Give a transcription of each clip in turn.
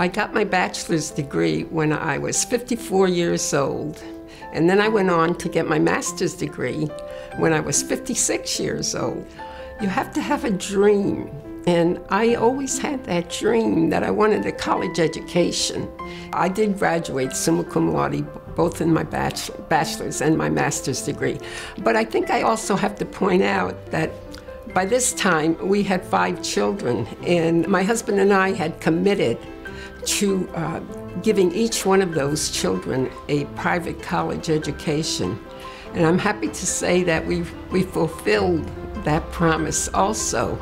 I got my bachelor's degree when I was 54 years old, and then I went on to get my master's degree when I was 56 years old. You have to have a dream, and I always had that dream that I wanted a college education. I did graduate summa cum laude, both in my bachelor's and my master's degree. But I think I also have to point out that by this time we had five children, and my husband and I had committed to uh, giving each one of those children a private college education. And I'm happy to say that we we fulfilled that promise also.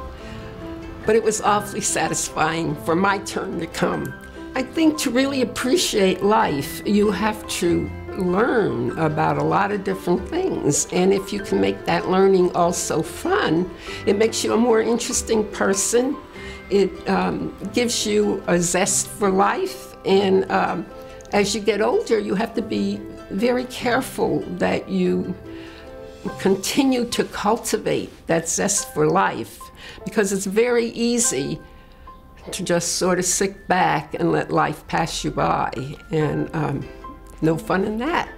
But it was awfully satisfying for my turn to come. I think to really appreciate life, you have to learn about a lot of different things. And if you can make that learning also fun, it makes you a more interesting person it um, gives you a zest for life, and um, as you get older, you have to be very careful that you continue to cultivate that zest for life because it's very easy to just sort of sit back and let life pass you by, and um, no fun in that.